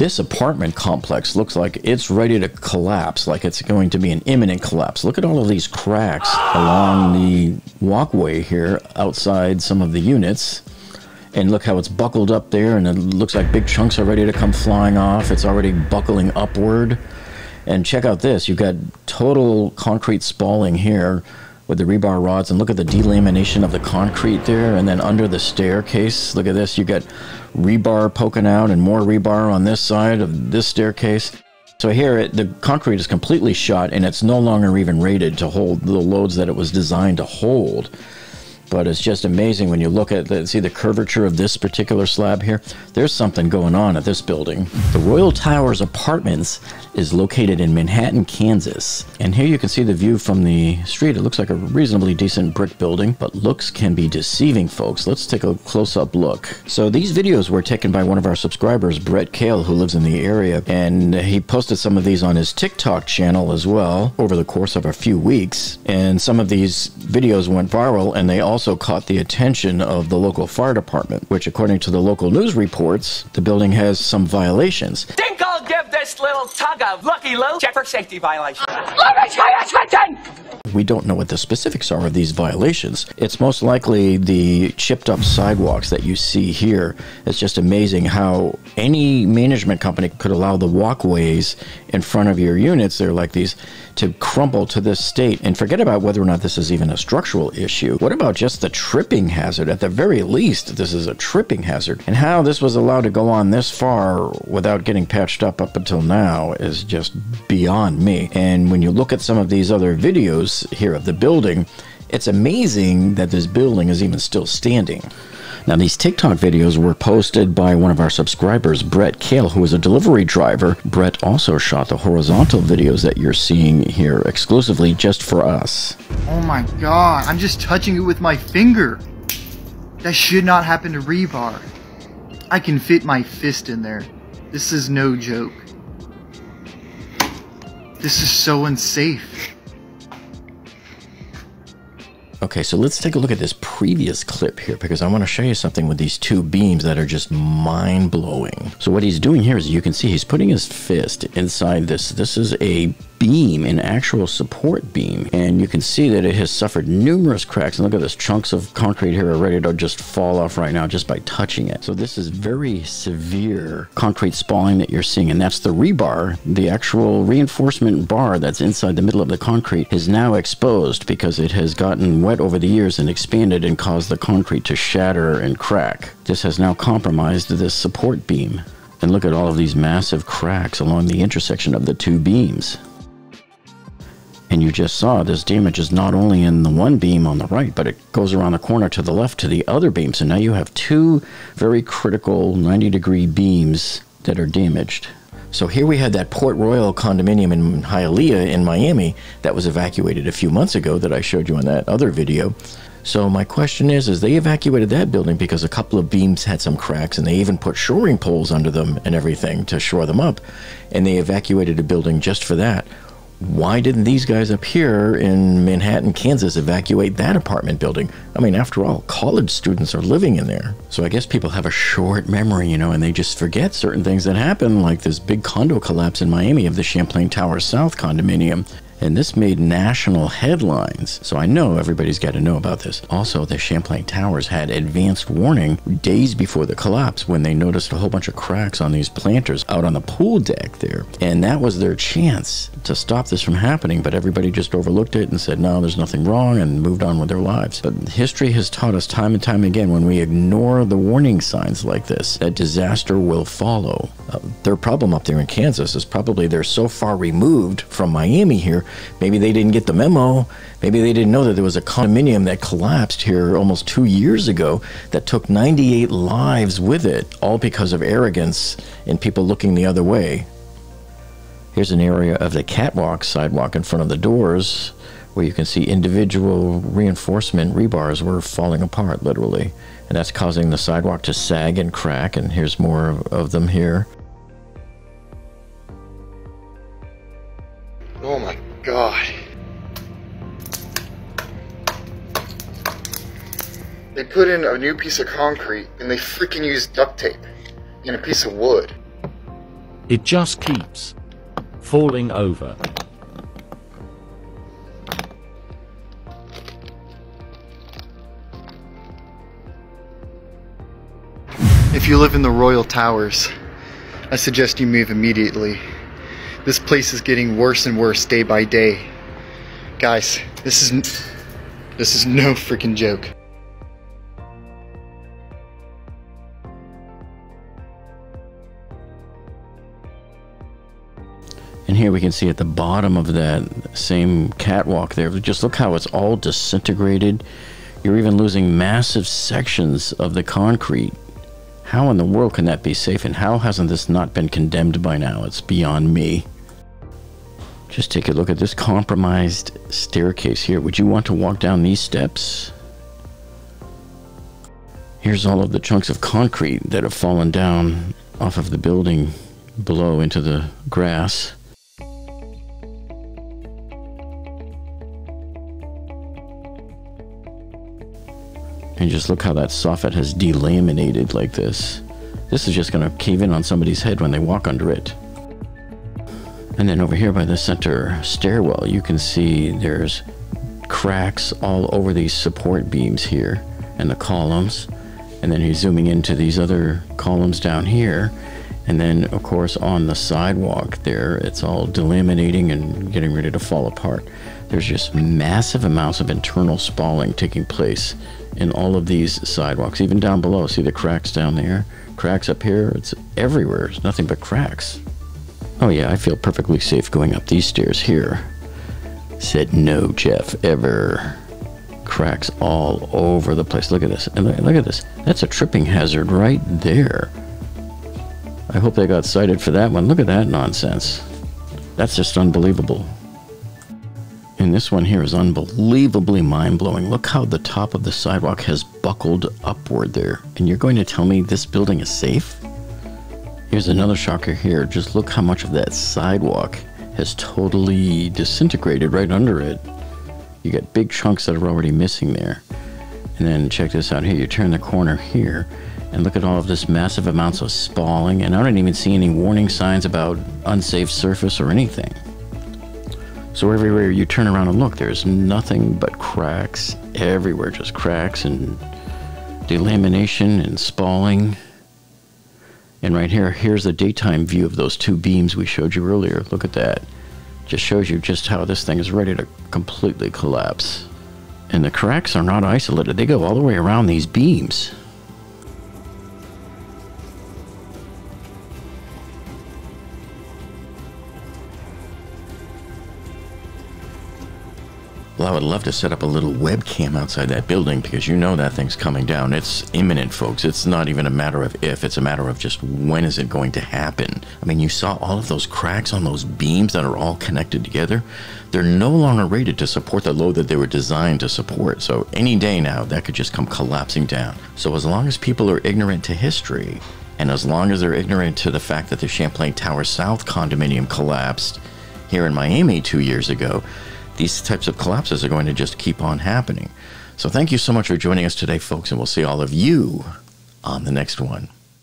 This apartment complex looks like it's ready to collapse, like it's going to be an imminent collapse. Look at all of these cracks along the walkway here outside some of the units. And look how it's buckled up there, and it looks like big chunks are ready to come flying off. It's already buckling upward. And check out this you've got total concrete spalling here with the rebar rods and look at the delamination of the concrete there. And then under the staircase look at this you got rebar poking out and more rebar on this side of this staircase. So here it, the concrete is completely shot and it's no longer even rated to hold the loads that it was designed to hold but it's just amazing when you look at the, see the curvature of this particular slab here. There's something going on at this building. The Royal Towers Apartments is located in Manhattan, Kansas. And here you can see the view from the street. It looks like a reasonably decent brick building, but looks can be deceiving, folks. Let's take a close-up look. So these videos were taken by one of our subscribers, Brett Cale, who lives in the area, and he posted some of these on his TikTok channel as well over the course of a few weeks. And some of these videos went viral, and they also caught the attention of the local fire department, which according to the local news reports, the building has some violations. Give this little tug of Lucky Lou check for safety violation. Let me pay attention! We don't know what the specifics are of these violations. It's most likely the chipped up sidewalks that you see here. It's just amazing how any management company could allow the walkways in front of your units, they're like these, to crumble to this state. And forget about whether or not this is even a structural issue. What about just the tripping hazard? At the very least, this is a tripping hazard. And how this was allowed to go on this far without getting patched up up until now is just beyond me. And when you look at some of these other videos here of the building, it's amazing that this building is even still standing. Now, these TikTok videos were posted by one of our subscribers, Brett Cale, who is a delivery driver. Brett also shot the horizontal videos that you're seeing here exclusively just for us. Oh my god, I'm just touching it with my finger. That should not happen to rebar. I can fit my fist in there. This is no joke. This is so unsafe. Okay, so let's take a look at this previous clip here because I want to show you something with these two beams that are just mind blowing. So what he's doing here is you can see he's putting his fist inside this. This is a beam, an actual support beam, and you can see that it has suffered numerous cracks. And look at this, chunks of concrete here are ready to just fall off right now just by touching it. So this is very severe concrete spalling that you're seeing, and that's the rebar, the actual reinforcement bar that's inside the middle of the concrete is now exposed because it has gotten wet over the years and expanded and caused the concrete to shatter and crack. This has now compromised this support beam. And look at all of these massive cracks along the intersection of the two beams. And you just saw this damage is not only in the one beam on the right, but it goes around the corner to the left to the other beam. So now you have two very critical 90 degree beams that are damaged. So here we had that Port Royale condominium in Hialeah in Miami that was evacuated a few months ago that I showed you in that other video. So my question is, is they evacuated that building because a couple of beams had some cracks and they even put shoring poles under them and everything to shore them up. And they evacuated a building just for that why didn't these guys up here in Manhattan, Kansas evacuate that apartment building? I mean, after all, college students are living in there. So I guess people have a short memory, you know, and they just forget certain things that happen, like this big condo collapse in Miami of the Champlain Towers South condominium and this made national headlines. So I know everybody's got to know about this. Also, the Champlain Towers had advanced warning days before the collapse when they noticed a whole bunch of cracks on these planters out on the pool deck there. And that was their chance to stop this from happening, but everybody just overlooked it and said, no, there's nothing wrong and moved on with their lives. But history has taught us time and time again when we ignore the warning signs like this, that disaster will follow. Uh, their problem up there in Kansas is probably they're so far removed from Miami here Maybe they didn't get the memo. Maybe they didn't know that there was a condominium that collapsed here almost two years ago that took 98 lives with it, all because of arrogance and people looking the other way. Here's an area of the catwalk sidewalk in front of the doors where you can see individual reinforcement rebars were falling apart, literally. And that's causing the sidewalk to sag and crack, and here's more of them here. God. They put in a new piece of concrete and they freaking used duct tape and a piece of wood. It just keeps falling over. If you live in the Royal Towers, I suggest you move immediately. This place is getting worse and worse day by day. Guys, this is this is no freaking joke. And here we can see at the bottom of that same catwalk there, just look how it's all disintegrated. You're even losing massive sections of the concrete. How in the world can that be safe? And how hasn't this not been condemned by now? It's beyond me. Just take a look at this compromised staircase here. Would you want to walk down these steps? Here's all of the chunks of concrete that have fallen down off of the building below into the grass. Just look how that soffit has delaminated like this. This is just going to cave in on somebody's head when they walk under it. And then over here by the center stairwell, you can see there's cracks all over these support beams here and the columns. And then he's zooming into these other columns down here. And then, of course, on the sidewalk there, it's all delaminating and getting ready to fall apart. There's just massive amounts of internal spalling taking place in all of these sidewalks, even down below. See the cracks down there? Cracks up here? It's everywhere. It's nothing but cracks. Oh, yeah, I feel perfectly safe going up these stairs here. Said no, Jeff, ever. Cracks all over the place. Look at this. And look, at this. That's a tripping hazard right there. I hope they got cited for that one. Look at that nonsense. That's just unbelievable. And this one here is unbelievably mind blowing. Look how the top of the sidewalk has buckled upward there. And you're going to tell me this building is safe? Here's another shocker here. Just look how much of that sidewalk has totally disintegrated right under it. You got big chunks that are already missing there. And then check this out here. You turn the corner here and look at all of this massive amounts of spalling. And I don't even see any warning signs about unsafe surface or anything. So everywhere you turn around and look, there's nothing but cracks everywhere, just cracks and delamination and spalling. And right here, here's the daytime view of those two beams we showed you earlier. Look at that. Just shows you just how this thing is ready to completely collapse. And the cracks are not isolated, they go all the way around these beams. Well, I would love to set up a little webcam outside that building because you know that thing's coming down. It's imminent, folks. It's not even a matter of if, it's a matter of just when is it going to happen. I mean, you saw all of those cracks on those beams that are all connected together. They're no longer rated to support the load that they were designed to support. So any day now, that could just come collapsing down. So as long as people are ignorant to history, and as long as they're ignorant to the fact that the Champlain Tower South condominium collapsed here in Miami two years ago, these types of collapses are going to just keep on happening. So thank you so much for joining us today, folks, and we'll see all of you on the next one.